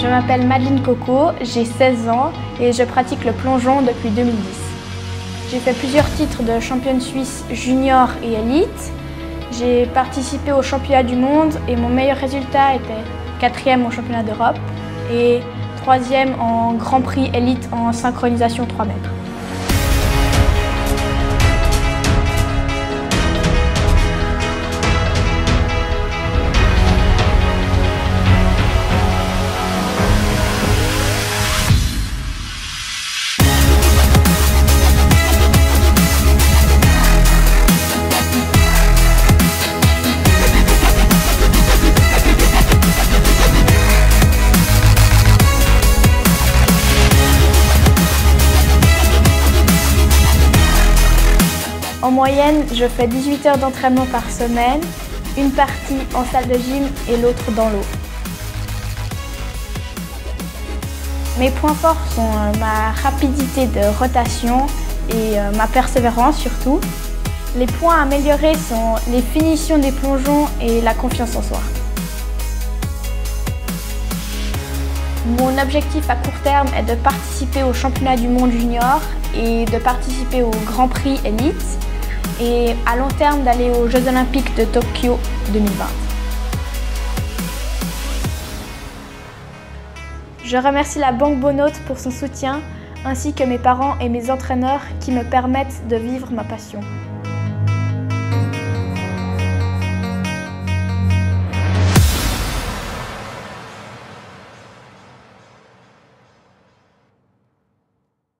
Je m'appelle Madeleine Coco, j'ai 16 ans et je pratique le plongeon depuis 2010. J'ai fait plusieurs titres de championne suisse junior et élite. J'ai participé au championnat du monde et mon meilleur résultat était quatrième au championnat d'Europe et troisième en Grand Prix élite en synchronisation 3 mètres. En moyenne, je fais 18 heures d'entraînement par semaine, une partie en salle de gym et l'autre dans l'eau. Mes points forts sont euh, ma rapidité de rotation et euh, ma persévérance surtout. Les points à améliorer sont les finitions des plongeons et la confiance en soi. Mon objectif à court terme est de participer au championnat du monde junior et de participer au Grand Prix Elite et à long terme d'aller aux Jeux Olympiques de Tokyo 2020. Je remercie la Banque Bonote pour son soutien ainsi que mes parents et mes entraîneurs qui me permettent de vivre ma passion.